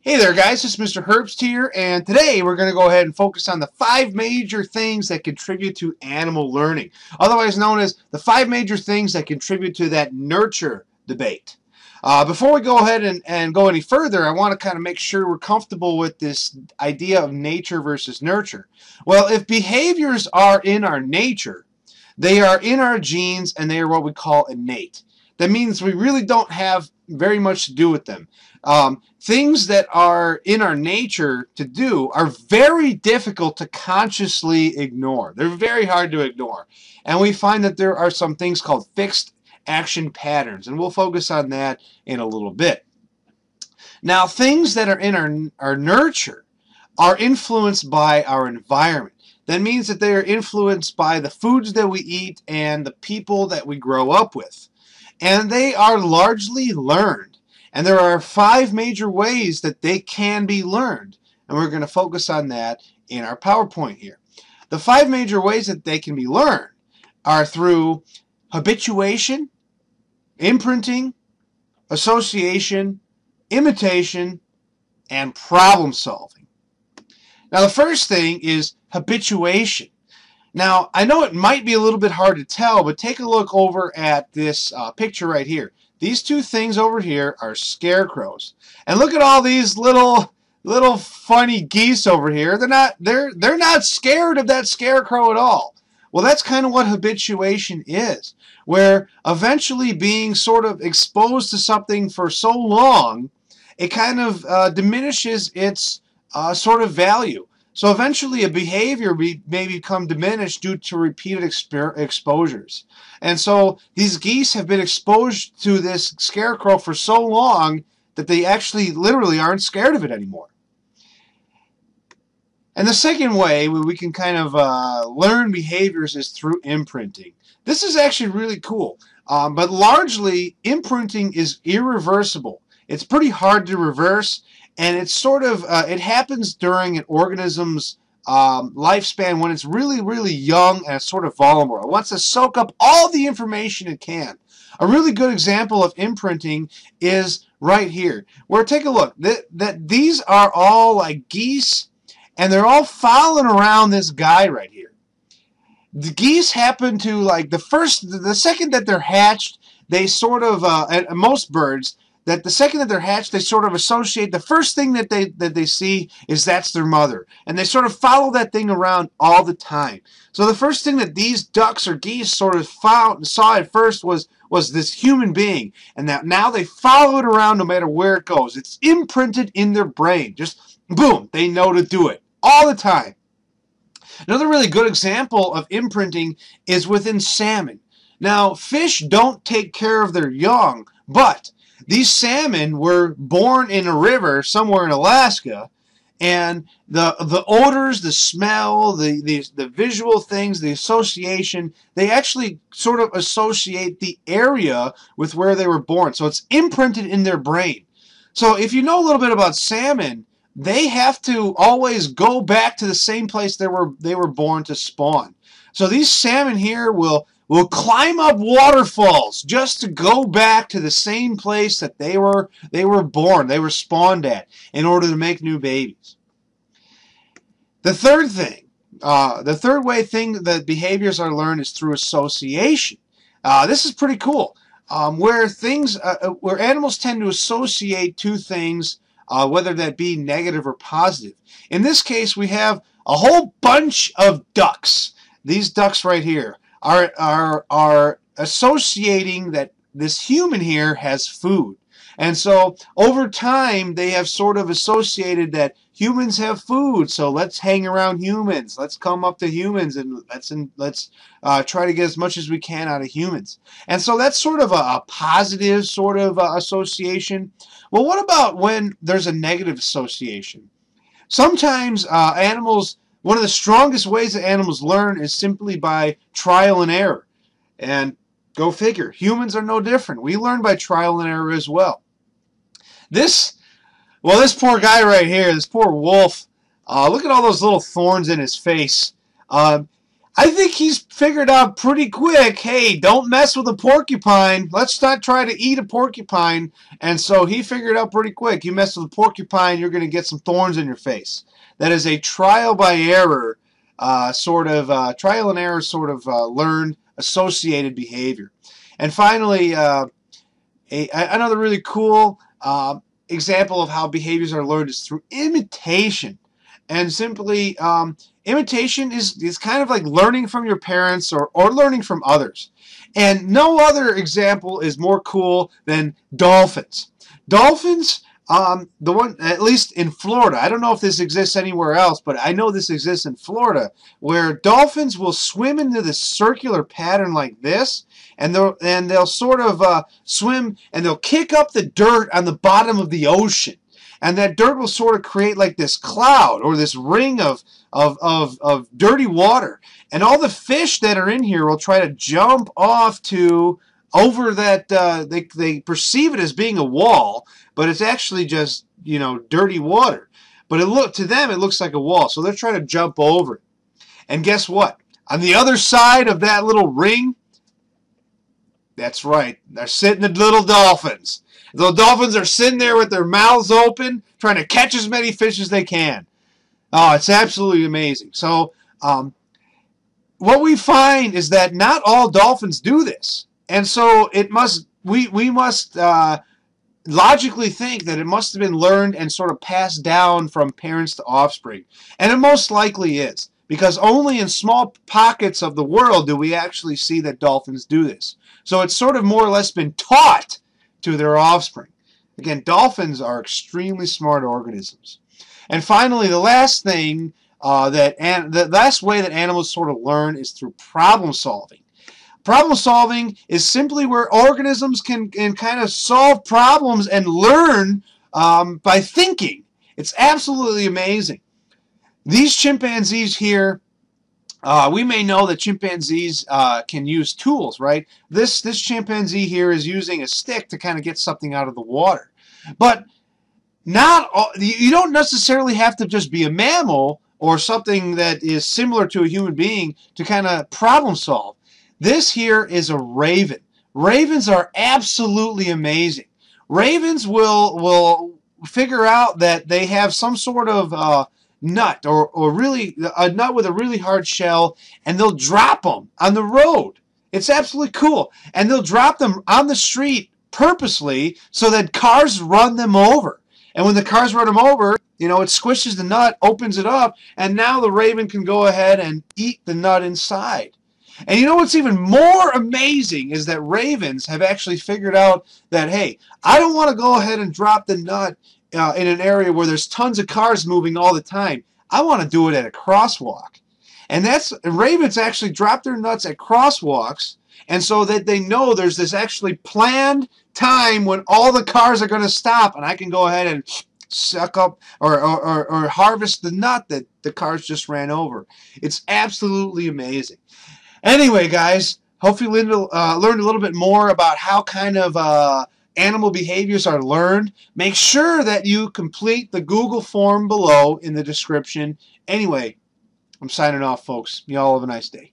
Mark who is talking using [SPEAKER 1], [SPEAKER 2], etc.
[SPEAKER 1] Hey there guys, it's Mr. Herbst here, and today we're going to go ahead and focus on the five major things that contribute to animal learning, otherwise known as the five major things that contribute to that nurture debate. Uh, before we go ahead and, and go any further, I want to kind of make sure we're comfortable with this idea of nature versus nurture. Well, if behaviors are in our nature, they are in our genes and they are what we call innate. That means we really don't have very much to do with them. Um, things that are in our nature to do are very difficult to consciously ignore. They're very hard to ignore. And we find that there are some things called fixed action patterns, and we'll focus on that in a little bit. Now, things that are in our, our nurture are influenced by our environment. That means that they are influenced by the foods that we eat and the people that we grow up with. And they are largely learned. And there are five major ways that they can be learned. And we're going to focus on that in our PowerPoint here. The five major ways that they can be learned are through habituation, imprinting, association, imitation, and problem solving. Now the first thing is habituation. Now I know it might be a little bit hard to tell, but take a look over at this uh, picture right here. These two things over here are scarecrows. And look at all these little little funny geese over here. They're not they're they're not scared of that scarecrow at all. Well, that's kind of what habituation is, where eventually being sort of exposed to something for so long, it kind of uh, diminishes its uh, sort of value. So eventually a behavior be, may become diminished due to repeated exposures. And so these geese have been exposed to this scarecrow for so long that they actually literally aren't scared of it anymore. And the second way we can kind of uh, learn behaviors is through imprinting. This is actually really cool. Um, but largely, imprinting is irreversible. It's pretty hard to reverse and it's sort of uh, it happens during an organism's um, lifespan when it's really really young and it's sort of vulnerable. It wants to soak up all the information it can. A really good example of imprinting is right here. Where take a look. That, that these are all like geese and they're all following around this guy right here. The geese happen to like the first the second that they're hatched, they sort of uh, most birds that the second that they're hatched, they sort of associate the first thing that they that they see is that's their mother, and they sort of follow that thing around all the time. So the first thing that these ducks or geese sort of found, saw at first was was this human being, and that now they follow it around no matter where it goes. It's imprinted in their brain. Just boom, they know to do it all the time. Another really good example of imprinting is within salmon. Now, fish don't take care of their young, but these salmon were born in a river somewhere in Alaska, and the the odors, the smell, the, the the visual things, the association, they actually sort of associate the area with where they were born. So it's imprinted in their brain. So if you know a little bit about salmon, they have to always go back to the same place they were they were born to spawn. So these salmon here will will climb up waterfalls just to go back to the same place that they were they were born, they were spawned at, in order to make new babies. The third thing, uh, the third way thing that behaviors are learned is through association. Uh, this is pretty cool. Um, where things, uh, uh where animals tend to associate two things, uh, whether that be negative or positive. In this case, we have a whole bunch of ducks. These ducks right here are, are, are associating that this human here has food. And so over time, they have sort of associated that humans have food, so let's hang around humans. Let's come up to humans and let's let's uh, try to get as much as we can out of humans. And so that's sort of a, a positive sort of uh, association. Well, what about when there's a negative association? Sometimes uh, animals one of the strongest ways that animals learn is simply by trial and error. And go figure, humans are no different. We learn by trial and error as well. This, well, this poor guy right here, this poor wolf, uh, look at all those little thorns in his face. Um, I think he's figured out pretty quick, hey, don't mess with a porcupine. Let's not try to eat a porcupine. And so he figured out pretty quick, you mess with a porcupine, you're going to get some thorns in your face. That is a trial by error uh, sort of, uh, trial and error sort of uh, learned associated behavior. And finally, uh, a, another really cool uh, example of how behaviors are learned is through imitation. And simply, um, imitation is, is kind of like learning from your parents or, or learning from others. And no other example is more cool than dolphins. Dolphins, um, the one, at least in Florida, I don't know if this exists anywhere else, but I know this exists in Florida, where dolphins will swim into this circular pattern like this, and they'll, and they'll sort of uh, swim, and they'll kick up the dirt on the bottom of the ocean and that dirt will sort of create like this cloud or this ring of, of, of, of dirty water. And all the fish that are in here will try to jump off to over that, uh, they, they perceive it as being a wall, but it's actually just, you know, dirty water. But it look to them, it looks like a wall. So they're trying to jump over it. And guess what? On the other side of that little ring, that's right, they're sitting the little dolphins. The dolphins are sitting there with their mouths open, trying to catch as many fish as they can. Oh, it's absolutely amazing. So, um, what we find is that not all dolphins do this, and so it must we we must uh, logically think that it must have been learned and sort of passed down from parents to offspring, and it most likely is because only in small pockets of the world do we actually see that dolphins do this. So it's sort of more or less been taught to their offspring. Again, dolphins are extremely smart organisms. And finally, the last thing uh, that the last way that animals sort of learn is through problem solving. Problem solving is simply where organisms can, can kind of solve problems and learn um, by thinking. It's absolutely amazing. These chimpanzees here uh, we may know that chimpanzees uh, can use tools, right? This this chimpanzee here is using a stick to kind of get something out of the water, but not all, you don't necessarily have to just be a mammal or something that is similar to a human being to kind of problem solve. This here is a raven. Ravens are absolutely amazing. Ravens will will figure out that they have some sort of uh, nut or, or really a nut with a really hard shell and they'll drop them on the road. It's absolutely cool. And they'll drop them on the street purposely so that cars run them over. And when the cars run them over, you know, it squishes the nut, opens it up, and now the raven can go ahead and eat the nut inside. And you know what's even more amazing is that ravens have actually figured out that, hey, I don't want to go ahead and drop the nut uh, in an area where there's tons of cars moving all the time. I want to do it at a crosswalk. And that's ravens actually drop their nuts at crosswalks and so that they know there's this actually planned time when all the cars are going to stop and I can go ahead and suck up or, or, or, harvest the nut that the cars just ran over. It's absolutely amazing. Anyway, guys, hopefully you uh, learned a little bit more about how kind of uh, animal behaviors are learned, make sure that you complete the Google form below in the description. Anyway, I'm signing off, folks. You all have a nice day.